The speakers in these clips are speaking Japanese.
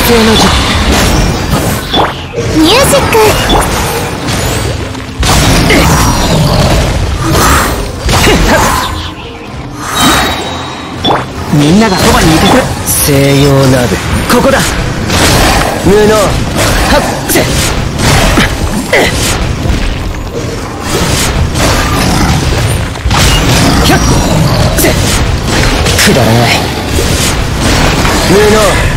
性の術ミュージック。みんながそばにいて。くれ西洋鍋。ここだ。無能。はっせひゃっせくだらない。無能。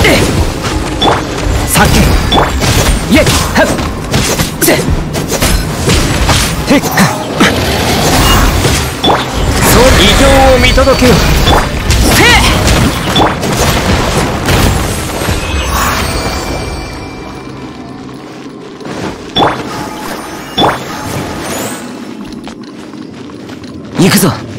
さっけイェッはっせへっそう異常を見届けよ。せ。行くぞ。